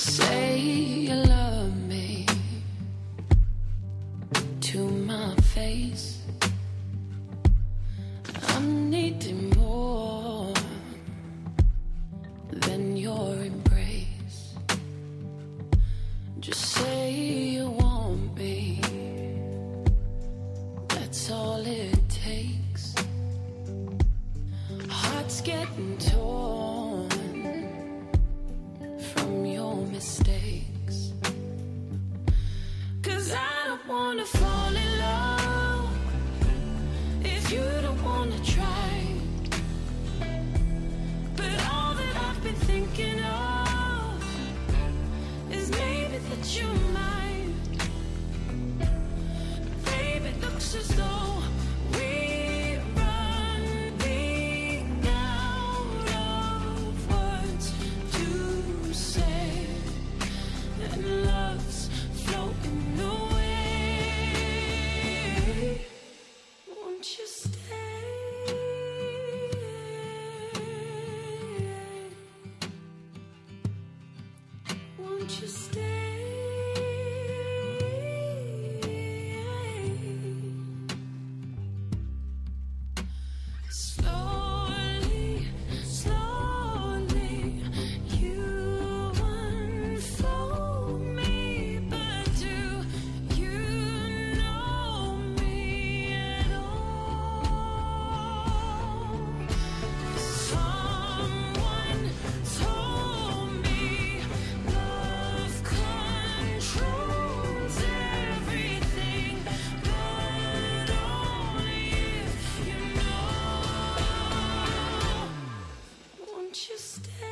Say you love me to my face. I'm needing more than your embrace. Just say you want me. That's all it takes. Heart's getting torn. wanna fall in love if you don't wanna try. But all that I've been thinking of is maybe that you Won't you stay? Won't you stay?